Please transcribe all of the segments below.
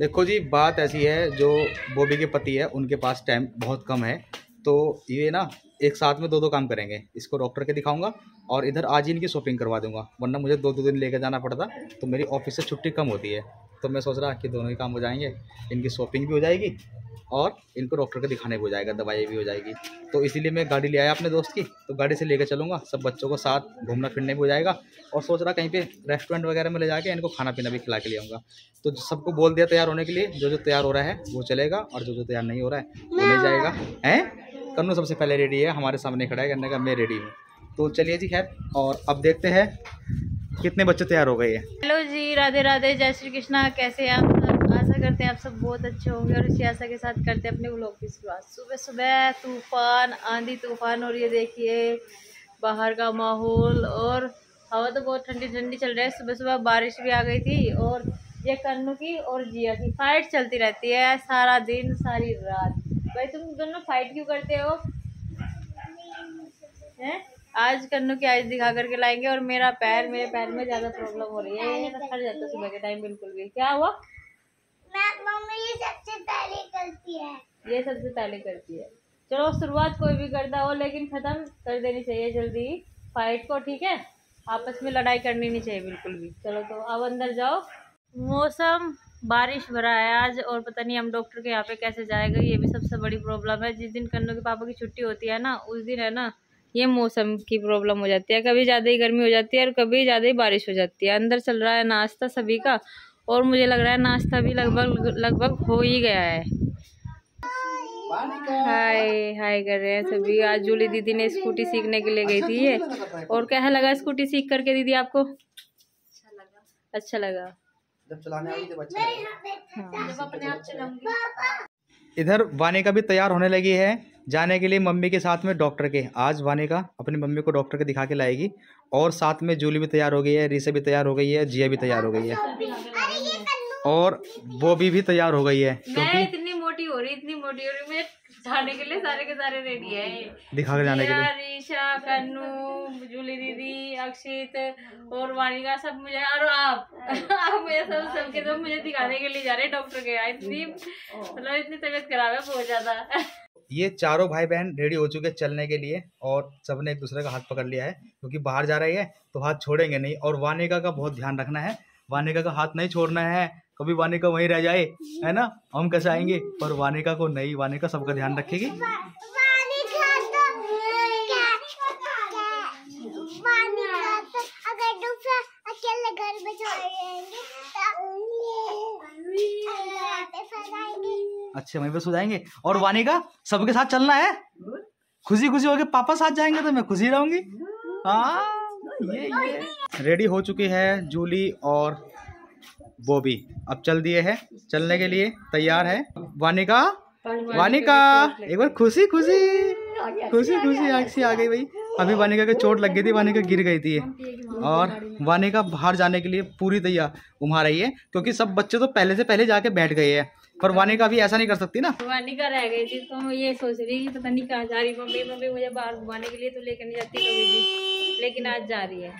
देखो जी, बात ऐसी है, जो बॉबी के पति है, उनके पास टाइम बहुत कम है। तो ये ना, एक साथ में दो दो काम करेंगे। इसको डॉक्टर के दिखाऊँगा और इधर आज ही इनकी शॉपिंग करवा दूँगा। वरना मुझे दो दो दिन लेकर जाना पड़ता तो मेरी ऑफ़िस से छुट्टी कम होती है। तो मैं सोच रहा कि दोनों ही काम हो जाएँगे, इनकी शॉपिंग भी हो जाएगी और इनको डॉक्टर को दिखाने भी हो जाएगा, दवाई भी हो जाएगी। तो इसीलिए मैं गाड़ी ले आया अपने दोस्त की तो गाड़ी से लेकर चलूँगा, सब बच्चों को साथ घूमना फिरने भी हो जाएगा और सोच रहा कहीं पे रेस्टोरेंट वगैरह में ले जाके इनको खाना पीना भी खिला के ले आऊँगा। तो सबको बोल दिया तैयार होने के लिए, जो जो तैयार हो रहा है वो चलेगा और जो जो तैयार नहीं हो रहा है वो नहीं जाएगा। हैं? कन्नू सबसे पहले रेडी है, हमारे सामने खड़ा है करने का मैं रेडी हूँ। तो चलिए जी, खैर, और अब देखते हैं कितने बच्चे तैयार हो गए हैं? हेलो जी, राधे राधे, जय श्री कृष्णा, कैसे हैं आप आशा करते हैं आप सब बहुत अच्छे होंगे और इसी आशा के साथ करते हैं अपने व्लॉग की शुरुआत। सुबह सुबह तूफ़ान, आंधी तूफ़ान और ये देखिए, बाहर का माहौल और हवा तो बहुत ठंडी ठंडी चल रही है। सुबह सुबह बारिश भी आ गई थी और ये कन्नू की और जिया की फाइट चलती रहती है सारा दिन, सारी रात। भाई तुम दोनों फाइट क्यों करते हैं? आज कन्नू की आइज़ दिखा करके लाएँगे और मेरा पैर मेरे पैर में ज़्यादा प्रॉब्लम हो रही है। ये तो फट जाता सुबह के टाइम बिल्कुल भी। क्या हुआ? मम्मी ये सबसे पहले करती है। ये सबसे पहले करती है। चलो शुरुआत कोई भी करता हो लेकिन खत्म कर देनी चाहिए जल्दी। फाइट को ठीक है? आपस में लड़ाई करनी नहीं चाहिए बिल्कुल भी। चलो तो अब अंदर जाओ। मौसम बारिश भरा है आज और पता नहीं हम डॉक्टर के यहाँ पे कैसे जाएगा ये भी सबसे बड़ी प्रॉब्लम है। जिस दिन कन्नू के पापा की छुट्टी होती है ना उस दिन है ना ये मौसम की प्रॉब्लम हो जाती है। कभी ज़्यादा ही गर्मी हो जाती है और कभी ज़्यादा ही बारिश हो जाती है। अंदर चल रहा है नाश्ता सभी का और मुझे लग रहा है नाश्ता भी लगभग लगभग हो ही गया है। हाय हाय कर रहे हैं सभी। आज जूली दीदी ने स्कूटी सीखने के लिए गई थी ये। और क्या लगा स्कूटी सीख करके दीदी आपको? अच्छा लगा। जब चलाने आई जब अच्छा हाँ। आप इधर वानी का भी तैयार होने लगी है। जाने के लिए मम्मी के साथ में डॉक्टर के आज वानी का अपनी मम्मी को डॉक्टर के दिखा के लाएगी। और साथ में जूली भी तैयार हो गई है रीसे भी तैयार हो गई है जिया भी तैयार हो गई है। और वो भी भी तैयार हो गई है। मैं क्योंकि इतनी मोटी हो रही इतनी मोटी हो रही मैं जाने के लिए सारे के सारे रेडी है। दिखा के जाने के लिए। रीशा कन्नू जूली दीदी अक्षित और वानिका सब मुझे और आप आप मुझे सब सबके सब मुझे दिखाने के लिए जा रहे हैं डॉक्टर के यहाँ। इतनी मतलब इतनी तबीयत खराब है बहुत ज़्यादा। ये चारों भाई बहन रेडी हो चुके चलने के लिए और सबने एक दूसरे का हाथ पकड़ लिया है, क्योंकि बाहर जा रही है तो हाथ छोड़ेंगे नहीं। और वानिका का बहुत ध्यान रखना है, वानिका का हाथ नहीं छोड़ना है, कभी वानिका वहीं रह जाए, है ना? हम कैसे आएँगे? पर वानिका को नहीं, वानिका सबका ध्यान रखेगी पानी खा तो क्या पानी खा तो अगर दूसरा अकेले घर में छोड़ रहेंगे तो फसाएँगे अच्छे वहीं पे सो जाएँगे। और वानिका सबके साथ चलना है? खुशी खुशी होके पापा साथ जाएँगे तो मैं खुशी रहूँगी। हाँ ये ये। रेडी हो चुकी है जूली और बॉबी। अब चल दिए हैं चलने के लिए तैयार है। वानिका वानिका एक बार खुशी खुशी खुशी खुशी आग सी आ गई भाई। अभी वानिका के चोट लग गई थी वानिका गिर गई थी। और वानिका बाहर जाने के लिए पूरी तैयार उमा रही है क्योंकि सब बच्चे तो पहले से पहले जाके बैठ गए हैं। पर वानिका भी ऐसा नहीं कर सकती ना? वानिका रह गई थी तो ये सोच रही कि पता नहीं कहाँ जा रही मम्मी मम्मी मुझे बाहर घुमाने के लिए तो लेकर नहीं जाती कभी भी लेकिन आज जा रही है।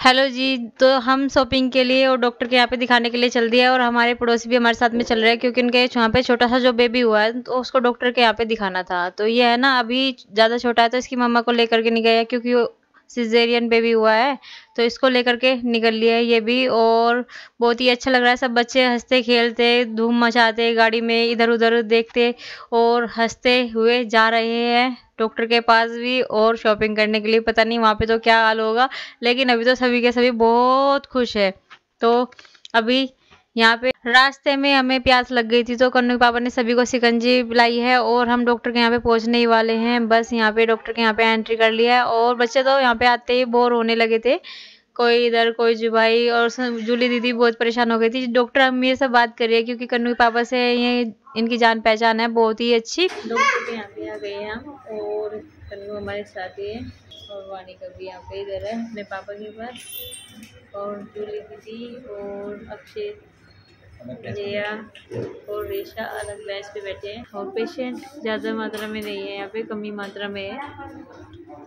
हेलो जी तो हम शॉपिंग के लिए और डॉक्टर के यहाँ पे दिखाने के लिए चल दिए और हमारे पड़ोसी भी हमारे साथ में चल रहे हैं क्योंकि उनके यहाँ पे छोटा सा जो बेबी हुआ है तो उसको डॉक्टर के यहाँ पे दिखाना था। तो ये है ना अभी ज़्यादा छोटा है तो इसकी मम्मा को लेकर के नहीं गया क्योंकि वो सिजेरियन बेबी हुआ है तो इसको लेकर के निकल लिया है ये भी। और बहुत ही अच्छा लग रहा है, सब बच्चे हँसते, खेलते, धूम मचाते, गाड़ी में इधर उधर देखते और हँसते हुए जा रहे हैं। डॉक्टर के पास भी और शॉपिंग करने के लिए, पता नहीं वहाँ पे तो क्या हाल होगा, लेकिन अभी तो सभी के सभी बहुत खुश है। तो अभी यहाँ पे रास्ते में हमें प्यास लग गई थी तो कन्नू के पापा ने सभी को सिकंजी पिलाई है और हम डॉक्टर के यहाँ पे पहुँचने ही वाले हैं। बस यहाँ पे डॉक्टर के यहाँ पे एंट्री कर लिया है और बच्चे तो यहाँ पे आते ही बोर होने लगे थे। कोई इधर, कोई जुबाई और जूली दीदी बहुत परेशान हो गई थी। डॉक्टर हम ये सब बात कर रही है क्योंकि कन्नू के पापा से ये इनकी जान पहचान है, बहुत ही अच्छी। डॉक्टर के यहाँ पे आ गए हम और कन्नू हमारे साथ ही है और वानी का भी यहाँ पे इधर है, अपने पापा के पास और जूली दीदी और अक्षय। जिया और रेशा अलग बेंच पे बैठे हैं। और पेशेंट ज़्यादा मात्रा में नहीं है यहाँ पे कमी मात्रा में है।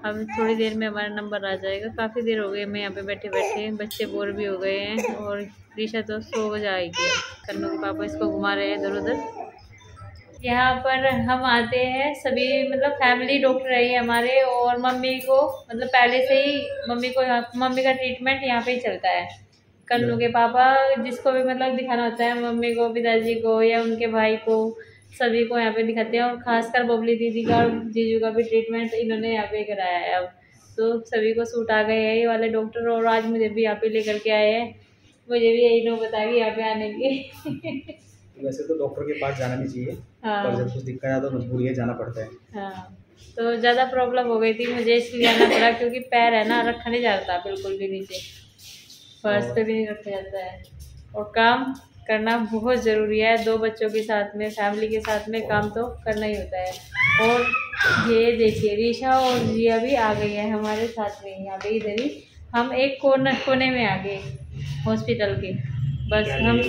अब थोड़ी देर में हमारा नंबर आ जाएगा। काफ़ी देर हो गई हमें यहाँ पे बैठे बैठे बच्चे बोर भी हो गए हैं और रीशा तो सो जाएगी। कन्नू के पापा इसको घुमा रहे हैं इधर उधर। यहाँ पर हम आते हैं। सभी मतलब फैमिली डॉक्टर है हमारे और मम्मी को मतलब पहले से ही मम्मी को मम्मी का ट्रीटमेंट यहाँ पे ही चलता है। कन्नू के पापा जिसको भी मतलब दिखाना होता है मम्मी को पिताजी को या उनके भाई को सभी को यहाँ पे दिखाते हैं और खासकर बबली दीदी का और जीजू का भी ट्रीटमेंट इन्होंने यहाँ पे कराया है अब। तो सभी को सूट आ गए हैं ये वाले डॉक्टर और आज मुझे भी यहाँ पे लेकर के आए हैं। मुझे भी यही लोग बताएगी यहाँ पे आने की। वैसे तो डॉक्टर के पास जाना नहीं चाहिए हाँ। पर जब कुछ दिक्कत आता तो मजबूरी है जाना पड़ता है। हाँ तो ज़्यादा प्रॉब्लम हो गई थी मुझे इसलिए आना पड़ा क्योंकि पैर है ना रखा नहीं जाता बिल्कुल भी नीचे। फर्श पे भी नहीं रखा जाता है। और काम करना बहुत ज़रूरी है। दो बच्चों के साथ में फैमिली के साथ में काम तो करना ही होता है। और ये देखिए रीशा और जिया भी आ गई है हमारे साथ में। यहाँ पे इधर ही हम एक कोने कोने में आ गए हॉस्पिटल के। बस हम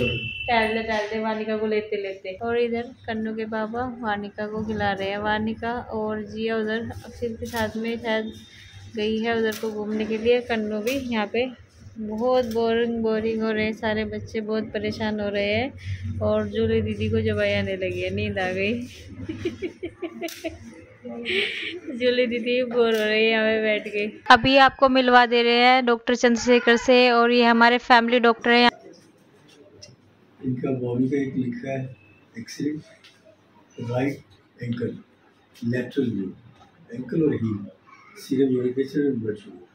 टहलते टहलते वानिका को लेते लेते। और इधर कन्नू के पापा वानिका को खिला रहे हैं। वानिका और जिया उधर अक्षित के साथ में शायद गई है उधर को घूमने के लिए। कन्नू भी यहाँ पे बहुत बोरिंग बोरिंग हो रहे सारे बच्चे बहुत परेशान हो रहे हैं। और जूली दीदी को जब आने लगी है, नींद आ गई। जूली दीदी बोर हो रही है पे बैठ के अभी आपको मिलवा दे रहे हैं डॉक्टर चंद्रशेखर से, और ये हमारे फैमिली डॉक्टर हैं। इनका बॉडी का एक लिखा है x ray right ankle lateral ankle और heel serum uric blood sugar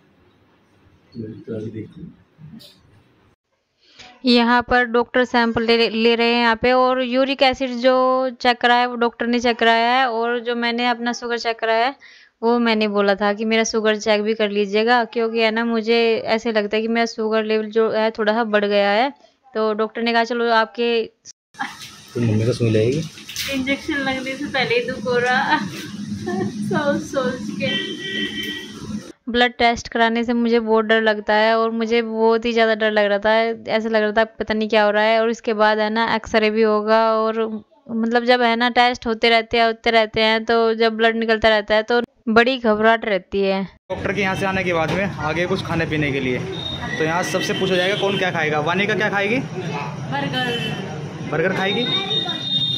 यहाँ पर डॉक्टर सैंपल ले, ले रहे हैं यहाँ पे और यूरिक एसिड जो चेक कराया है वो डॉक्टर ने चेक कराया है और जो मैंने अपना शुगर चेक कराया है वो मैंने बोला था कि मेरा शुगर चेक भी कर लीजिएगा क्योंकि है ना मुझे ऐसे लगता है कि मेरा शुगर लेवल जो है थोड़ा सा बढ़ गया है। तो डॉक्टर ने कहा चलो आपके तो मम्मी को सुई लगेगी? इंजेक्शन लगने से पहले ही दुख हो रहा सोच सोच के। ब्लड टेस्ट कराने से मुझे बहुत डर लगता है और मुझे बहुत ही ज़्यादा डर लग रहा था ऐसा लग रहा था पता नहीं क्या हो रहा है और इसके बाद है ना एक्सरे भी होगा और मतलब जब है ना टेस्ट होते रहते हैं होते रहते हैं तो जब ब्लड निकलता रहता है तो बड़ी घबराहट रहती है। डॉक्टर के यहाँ से आने के बाद में आगे कुछ खाने पीने के लिए। तो यहाँ सबसे पूछा जाएगा कौन क्या खाएगा? वानी का क्या खाएगी? बर्गर। बर्गर खाएगी?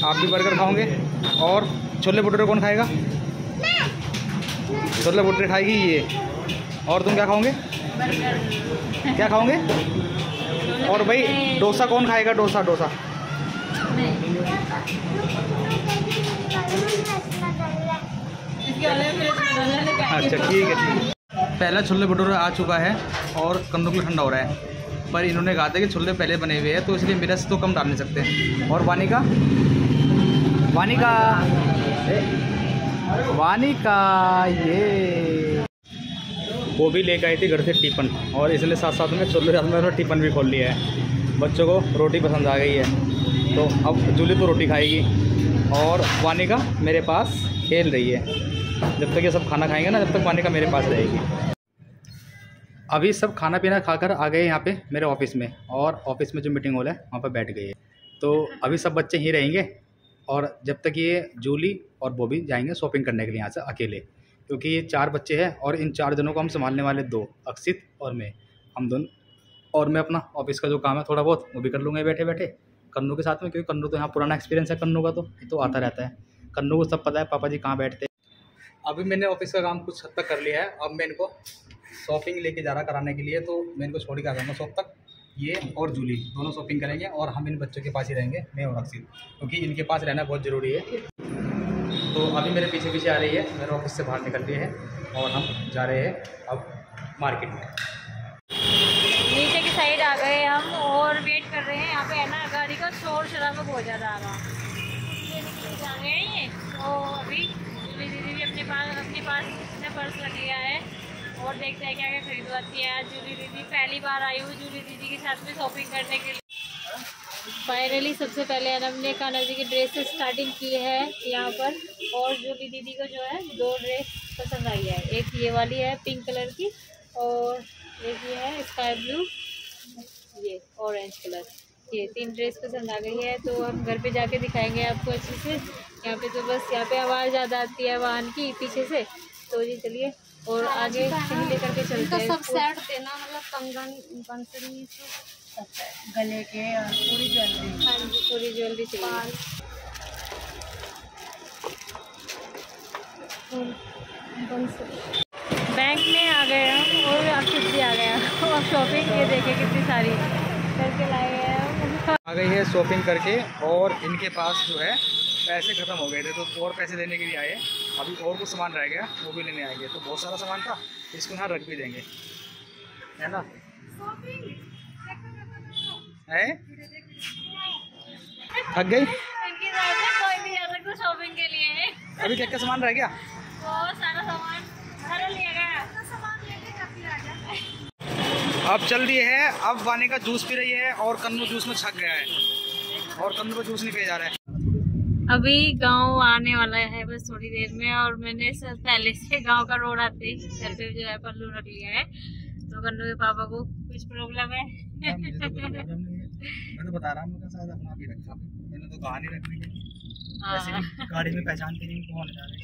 आप भी बर्गर खाओगे। और छोले भटूरे कौन खाएगा? छोले भटूरे खाएगी ये। और तुम क्या खाओगे? क्या खाओगे? और भाई डोसा कौन खाएगा? डोसा डोसा। अच्छा ठीक है ठीक पहला छोले भटूरा आ चुका है और कन्नू के ठंडा हो रहा है। पर इन्होंने कहा था कि छोले पहले बने हुए हैं तो इसलिए मेरा से तो कम डाल नहीं सकते। और वानी का वानी का वानी का ये। वो भी लेकर आई थी घर से टिफ़न और इसलिए साथ साथ में छोले साथ में टिफ़न भी खोल लिया है। बच्चों को रोटी पसंद आ गई है। तो अब जूली तो रोटी खाएगी और वानिका मेरे पास खेल रही है। जब तक ये सब खाना खाएँगे ना जब तक वानिका मेरे पास रहेगी। अभी सब खाना पीना खाकर आ गए यहाँ पे मेरे ऑफ़िस में और ऑफ़िस में जो मीटिंग हॉल है, वहाँ पर बैठ गए। है तो अभी सब बच्चे ही रहेंगे और जब तक ये जूली और बॉबी जाएँगे शॉपिंग करने के लिए यहाँ से अकेले। क्योंकि ये चार बच्चे हैं और इन चार जनों को हम संभालने वाले दो, अक्षित और मैं। हम दोनों। और मैं अपना ऑफ़िस का जो काम है थोड़ा बहुत, वो भी कर लूँगा बैठे बैठे कन्नू के साथ में, क्योंकि कन्नू तो यहाँ पुराना एक्सपीरियंस है कन्नू का तो तो आता रहता है। कन्नू को सब पता है, पापा जी कहाँ बैठते हैं। अभी मैंने ऑफ़िस का काम कुछ हद तक कर लिया है। अब मैं इनको शॉपिंग लेके जा रहा कराने के लिए तो मैं इनको छोड़ के आ जाऊँगा शॉप तक। ये और जूली, दोनों शॉपिंग करेंगे और हम इन बच्चों के पास ही रहेंगे, मैं और अक्षित। क्योंकि इनके पास रहना बहुत ज़रूरी है। तो अभी मेरे पीछे पीछे आ रही है, मेरे ऑफ़िस से बाहर निकल रही है और हम जा रहे हैं अब मार्केट में। नीचे की साइड आ गए हम और वेट कर रहे हैं, यहाँ पे है ना, गाड़ी का शोर शराबा बहुत ज़्यादा आ रहा जा रहे हैं ये। तो अभी दीदी भी अपने पास अपने पास अपने पर्स रख लिया है और देखते हैं क्या क्या खरीदवाती है। आज जूली दीदी पहली बार आई हूँ जूली दीदी के साथ में शॉपिंग करने के लिए। फाइनली सबसे पहले अनम ने कान्हा जी की ड्रेस से स्टार्टिंग की है यहाँ पर। और जो भी दीदी को जो है दो ड्रेस पसंद आई है। एक ये वाली है पिंक कलर की और एक ये है स्काई ब्लू ये ऑरेंज कलर ये तीन ड्रेस पसंद आ गई है। तो हम घर पे जाके दिखाएँगे आपको अच्छे से। यहाँ पे तो बस यहाँ पे आवाज़ ज़्यादा आती है वाहन की पीछे से। तो जी चलिए और आगे कहीं लेकर के चलते हैं। सब सेट देना मतलब कंगन बंसरी गले के और पूरी ज्वेलरी। हाँ जी पूरी ज्वेलरी चाहिए। बैंक में आ गए हम और ऑफ़िस भी आ गया और शॉपिंग ये देखे कितनी सारी। करके लाए हैं। आ गई है शॉपिंग करके और इनके पास जो है पैसे ख़त्म हो गए थे तो और पैसे देने के लिए आए। अभी और कुछ सामान रह गया वो भी लेने आएँगे। तो बहुत सारा सामान था इसको यहाँ रख भी देंगे। है ना? है? थक गई? अभी क्या क्या सामान रह गया? बहुत सारा सामान। अब चल रही है अब वानी का जूस पी रही है और कन्नू जूस में छक गया है। और कन्नू को जूस नहीं पिया जा रहा है। अभी गाँव आने वाला है बस थोड़ी देर में और मैंने पहले से गाँव का रोड आते ही घर पे जो है पल्लू रख लिया है। तो कन्नू के पापा को कुछ प्रॉब्लम है। मैं तो बता रहा हूँ शायद अपना भी रखा मैंने तो कहा नहीं रखने के वैसे हाँ। गाड़ी में पहचानते नहीं कौन जा रहे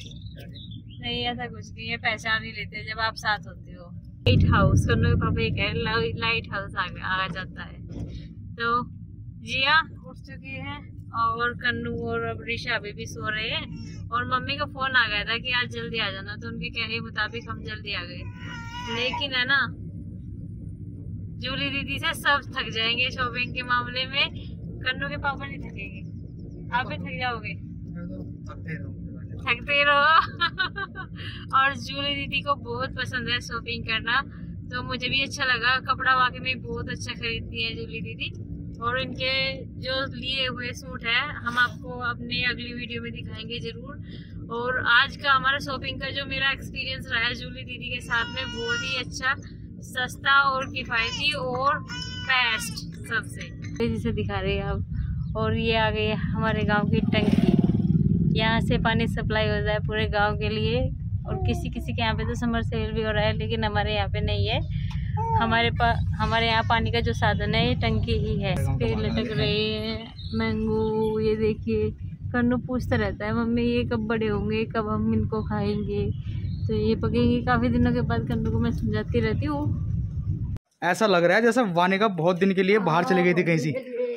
नहीं ऐसा कुछ नहीं है पहचान ही लेते जब आप साथ होते हो। लाइट हाउस कन्नू के पापा एक है लाइट हाउस आगे आ जाता है। तो जिया उठ चुकी है और कन्नू और अब ऋषा अभी भी सो रहे हैं और मम्मी का फ़ोन आ गया था कि आज जल्दी आ जाना तो उनके कहने के मुताबिक हम जल्दी आ गए। लेकिन है ना जूली दीदी से सब थक जाएँगे शॉपिंग के मामले में। कन्नू के पापा नहीं थकेंगे। आप भी थक जाओगे। थकते रहो। और जूली दीदी को बहुत पसंद है शॉपिंग करना। तो मुझे भी अच्छा लगा। कपड़ा वाकई में बहुत अच्छा खरीदती है जूली दीदी। और इनके जो लिए हुए सूट है, हम आपको अपने अगली वीडियो में दिखाएँगे ज़रूर। और आज का हमारा शॉपिंग का जो मेरा एक्सपीरियंस रहा है जूली दीदी के साथ में, बहुत ही अच्छा सस्ता और किफ़ायती और बेस्ट सबसे। जिसे दिखा रहे हैं अब और ये आ गई है हमारे गाँव की टंकी। यहाँ से पानी सप्लाई हो जाए पूरे गाँव के लिए, और किसी किसी के यहाँ पे तो समर सेल भी हो रहा है, लेकिन हमारे यहाँ पे नहीं है। हमारे पास हमारे यहाँ पानी का जो साधन है, ये टंकी ही है। इस पे लटक रहे हैं, मैंगो, ये देखिए, कन्नू पूछता रहता है, मम्मी, ये कब बड़े होंगे, कब हम इनको खाएँगे? तो ये पकेंगे काफ़ी दिनों के बाद कन्नू को मैं समझाती रहती हूँ। ऐसा लग रहा है जैसे वानी का बहुत दिन के लिए बाहर चली गई थी कहीं सी।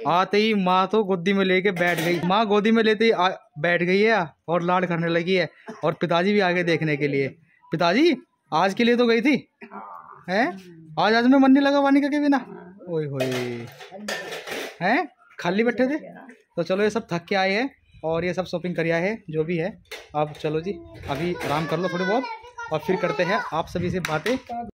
आते ही माँ तो गोदी में लेके बैठ गई। माँ गोदी में लेते ही बैठ गई है और लाड करने लगी है और पिताजी भी आगे देखने के लिए। पिताजी, आज के लिए तो गई थी? हैं? आज आज में मन नहीं लगा वानी का के बिना? ओए होए। हैं? खाली बैठे थे? तो चलो ये सब थक के आए हैं और ये सब शॉपिंग कर आए हैं, जो भी है। अब चलो जी, अभी आराम कर लो थोड़ी बहुत। और फिर करते हैं आप सभी से बातें।